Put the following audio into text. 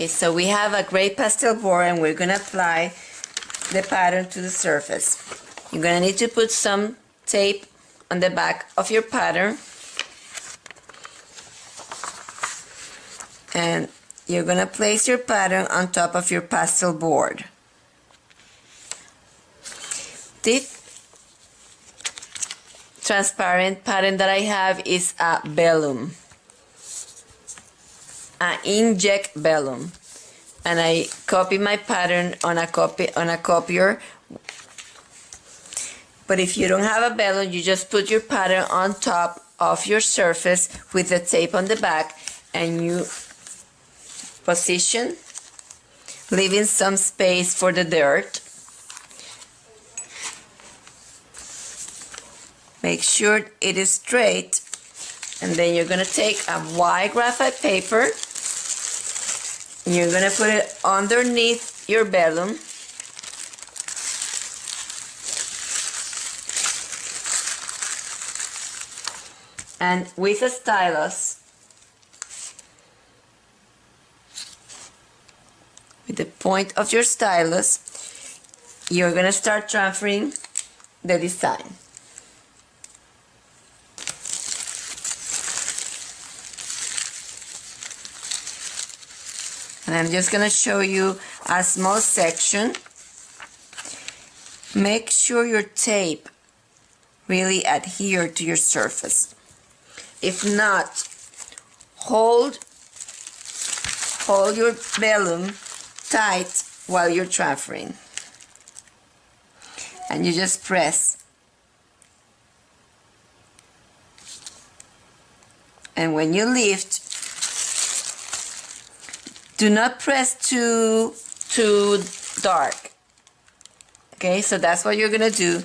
Okay, so we have a gray Pastelbord and we're gonna apply the pattern to the surface. You're gonna need to put some tape on the back of your pattern and you're gonna place your pattern on top of your Pastelbord. This transparent pattern that I have is a vellum, an inkjet vellum, and I copy my pattern on a copy on a copier. But if you don't have a vellum, you just put your pattern on top of your surface with the tape on the back, and you position, leaving some space for the dirt. Make sure it is straight. And then you're gonna take a white graphite paper. You're gonna put it underneath your vellum. And with a stylus, with the point of your stylus, you're gonna start transferring the design. And I'm just gonna show you a small section. Make sure your tape really adhere to your surface. If not, hold hold your vellum tight while you're transferring. And you just press. And when you lift, do not press too, too dark. Okay, so that's what you're gonna do.